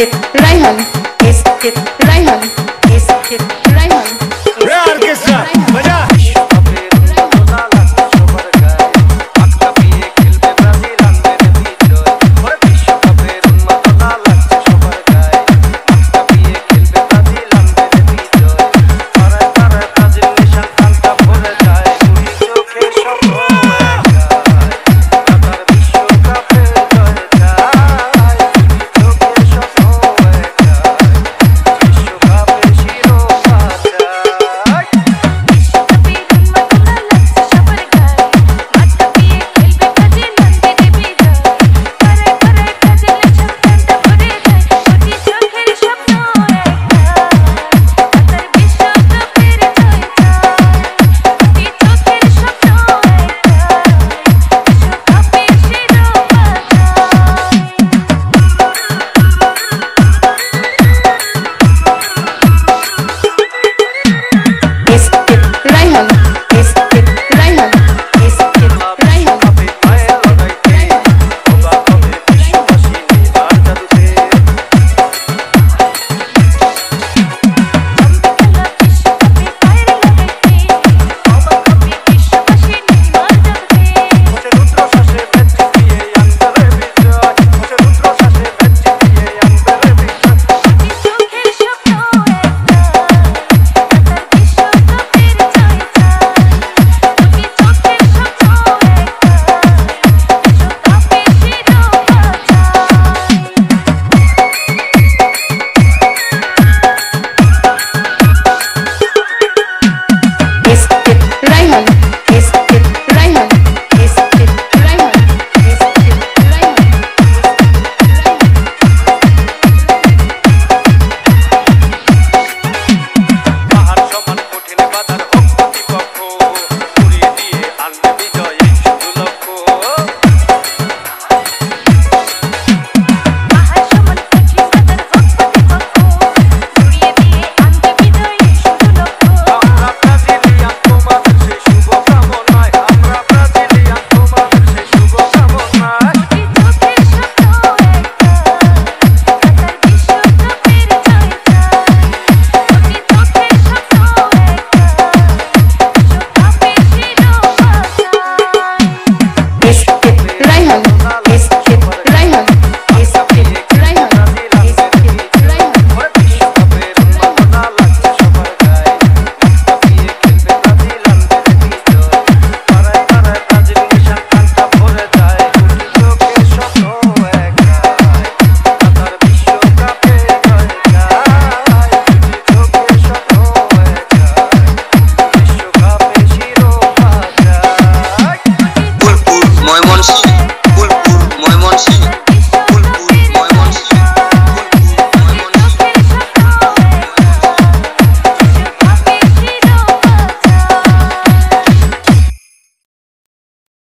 it, Ryan. Is it,